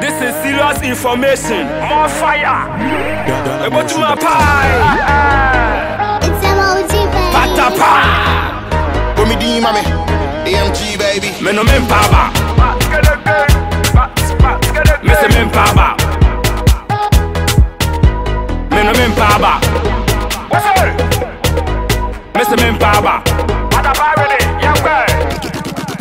This is serious information. More fire. E go to my pie. It's a motive. Pata pa. Go me di mame. AMG baby. Me no men pa ba. Me se men pa ba. Me no men pa ba. Me se men pa ba.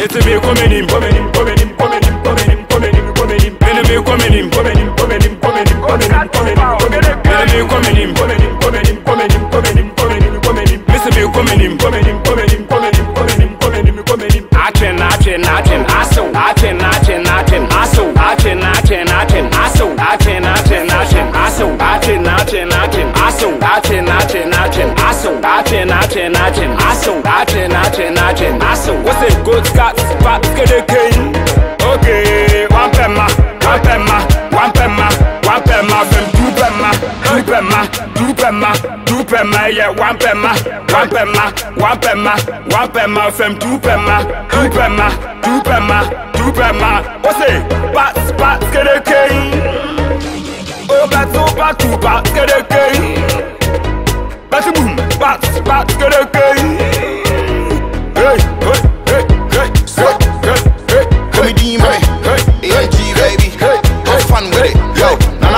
It's me coming in, coming in, coming in, coming in, coming in, coming in, coming in. Me coming in, coming in, coming in, coming in, coming in, coming in, me coming in, coming in, coming in, coming in, coming in, coming in, coming in. Me se me coming in, coming in, coming in, coming in, coming in, coming in, coming in. Achen, achen, achen, aso. Achen, achen, achen, aso. Achen, achen, achen, aso. Achen, achen, achen, aso. Achen, achen, achen, aso. Achen, achen, achen, aso. Achen, achen, achen, aso. nacin nacin nacin nacin nacin wasu good scots get kede king. Okay, one pen ma one pen ma one pen ma one pen ma fem two pen ma two pen ma two pen ma two pen ma yeah one pen ma one pen ma one pen ma one pen ma fem two pen ma two pen ma two pen ma two pen ma wasu pat pat kede kai oba tuba tuba kede kai Bats boom, bats, get go, go.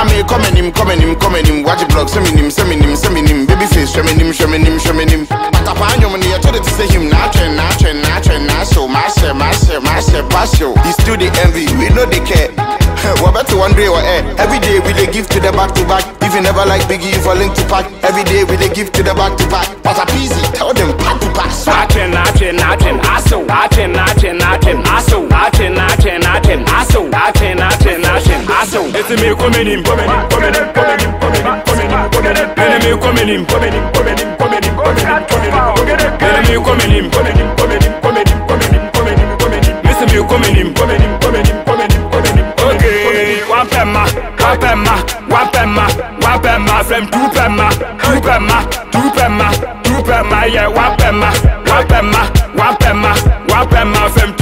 Me coming him, coming him, coming him. Watch it blog, send him, send him, send him. Baby face, show him, show him, show me him. Patapaa, yo, man, I told it to say him. Nah, train, nah, train, nah, train, nah, so, my share, my share, pass yo. He still the envy, we know they care. We're better one day or air. Every day we they give to the back to back. If you never like Biggie, if I link to pack. Every day we they give to the back to back. Me coming in, coming in, coming in, coming in, coming in, coming in, coming in. Enemy coming in, coming in, coming in, coming in, coming in, coming in. Enemy coming in, coming in, coming in, coming in, coming in, coming in, coming in. Listen me coming in, coming in, coming in, coming in, coming in. Okay, one pema, one pema, one pema, one pema, from two yeah, one pema, one pema, one